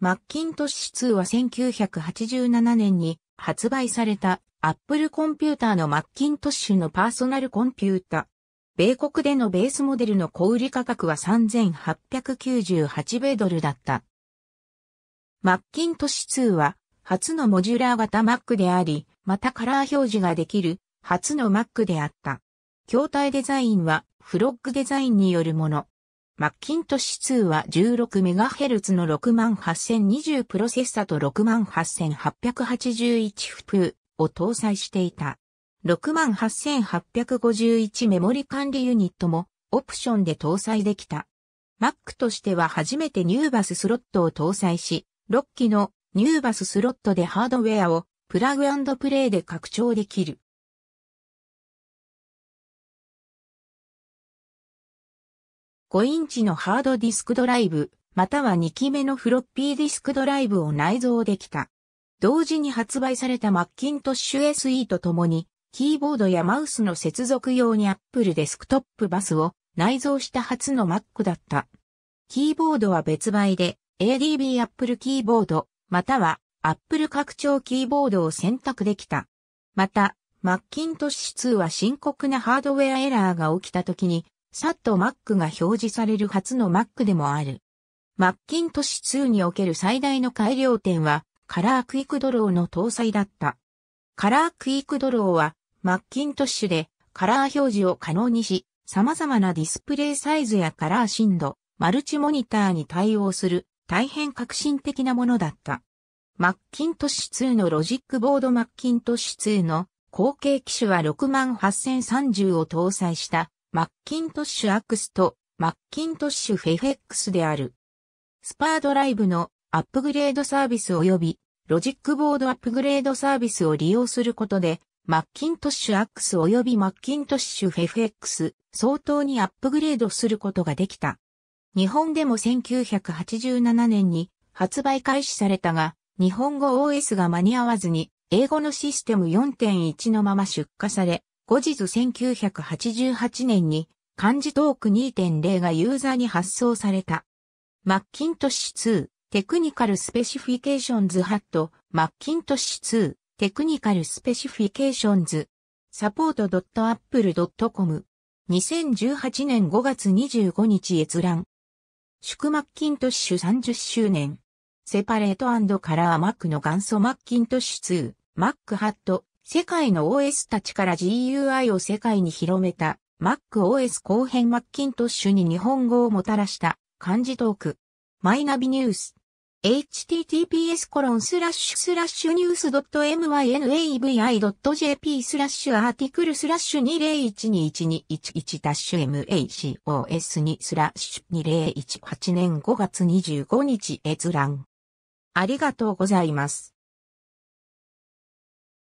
マッキントッシュ2は1987年に発売された Apple コンピューターのマッキントッシュのパーソナルコンピュータ。米国でのベースモデルの小売価格は3898米ドルだった。マッキントッシュ2は初のモジュラー型 Mac であり、またカラー表示ができる初の Mac であった。筐体デザインはフロッグデザインによるもの。マッキントッシュ2は 16MHz の68020プロセッサと68881フプーを搭載していた。68851メモリ管理ユニットもオプションで搭載できた。Mac としては初めてニューバススロットを搭載し、6機のニューバススロットでハードウェアをプラグプレイで拡張できる。5インチのハードディスクドライブ、または2機目のフロッピーディスクドライブを内蔵できた。同時に発売されたマッキントッシュ SE とともに、キーボードやマウスの接続用に Apple デスクトップバスを内蔵した初の Mac だった。キーボードは別売で ADB Apple キーボード、または Apple 拡張キーボードを選択できた。また、マッキントッシュ2は深刻なハードウェアエラーが起きた時にさっと Mac が表示される初の Mac でもある。マッキントッシュ2における最大の改良点は、カラークイックドローの搭載だった。カラークイックドローは、マッキントッシュでカラー表示を可能にし、様々なディスプレイサイズやカラー深度、マルチモニターに対応する大変革新的なものだった。マッキントッシュ2のロジックボードマッキントッシュ2の後継機種は68030を搭載したマッキントッシュアクスとマッキントッシュフェフェックスである。スーパードライブのアップグレードサービス及びロジックボードアップグレードサービスを利用することで、マッキントッシュアックス及びマッキントッシュフェフェックス相当にアップグレードすることができた。日本でも1987年に発売開始されたが、日本語 OS が間に合わずに、英語のシステム4.1のまま出荷され、後日1988年に漢字トーク2.0がユーザーに発送された。マッキントッシュ2 Technical Specifications ハット。マッキントッシュ2 Technical Specifications。support .apple.com 2018年5月25日閲覧。祝マッキントッシュ30周年。セパレートカラーマックの元祖マッキントッシュ2マックハット。世界の OS たちから GUI を世界に広めた MacOS 後編マッキントッシュに日本語をもたらした漢字トーク。マイナビニュース。https コロンスラッシュスラッシュニュース .mynavi.jp スラッシュアーティクルスラッシュ20121211ダッシュ macos2 スラッシュ2018年5月25日閲覧。ありがとうございます。